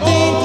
think